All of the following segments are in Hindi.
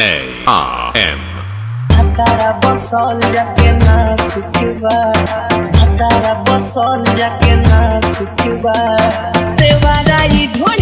A R M. तारा बसल जाके ना सिखबा तारा बसल जाके ना सिखबा देवाराई ढोणी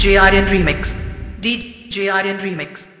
DJ Remix. DJ Remix.